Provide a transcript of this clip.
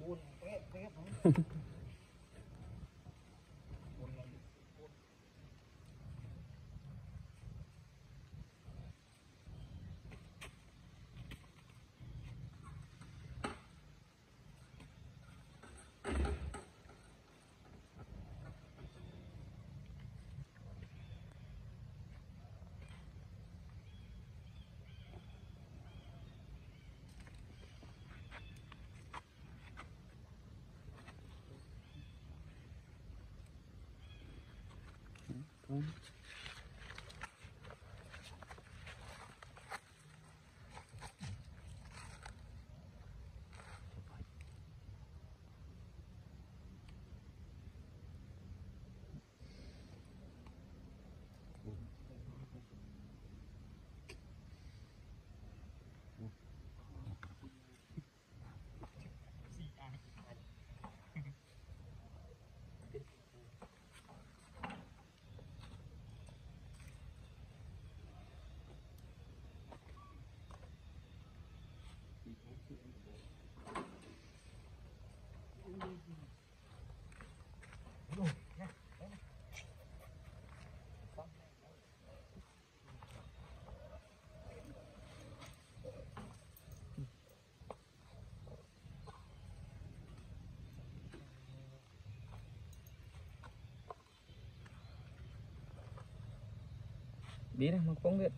buồn tép tép 嗯。bí này mà cũng biết.